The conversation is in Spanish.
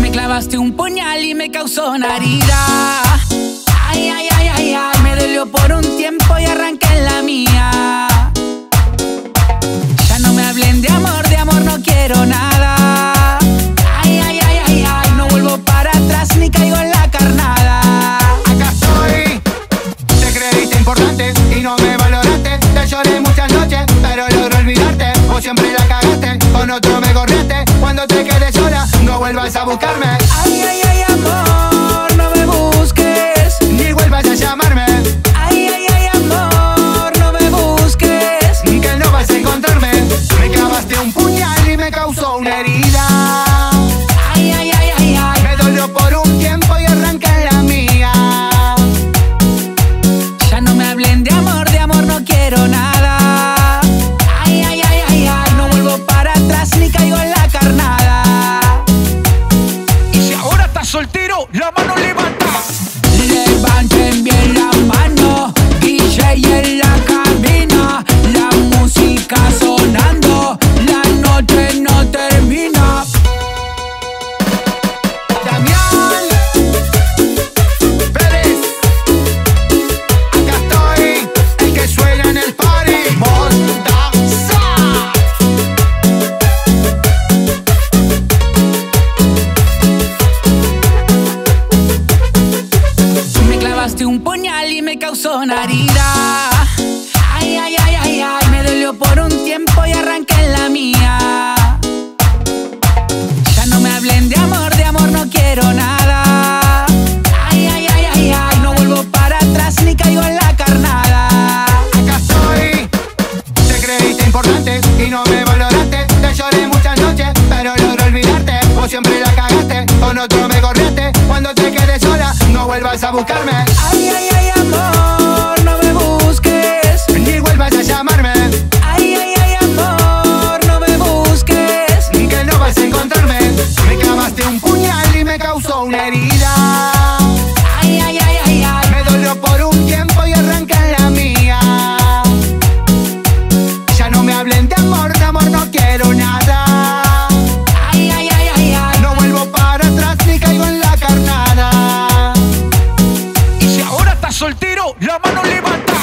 Me clavaste un puñal y me causó una herida. Ay, ay. vuelvas a buscarme. mal y me causó una herida. Ay, ay, ay, ay, ay, me dolió por un tiempo y arranqué en la mía. Ya no me hablen de amor, de amor no quiero nada. Ay, ay, ay, ay, ay, no vuelvo para atrás ni caigo en la carnada. Acá estoy, te creíste importante y no me valoraste. Te lloré muchas noches, pero logro olvidarte. O siempre la cagaste, o no otro me corriste. Cuando te quedes sola, no vuelvas a buscarme. Ay, ay, ay. una herida. Ay, ay, ay, ay, ay. Me dolió por un tiempo y arranqué en la mía. Ya no me hablen de amor, de amor no quiero nada. Ay, ay, ay, ay, ay. No vuelvo para atrás ni caigo en la carnada. Y si ahora estás soltero, la mano levanta.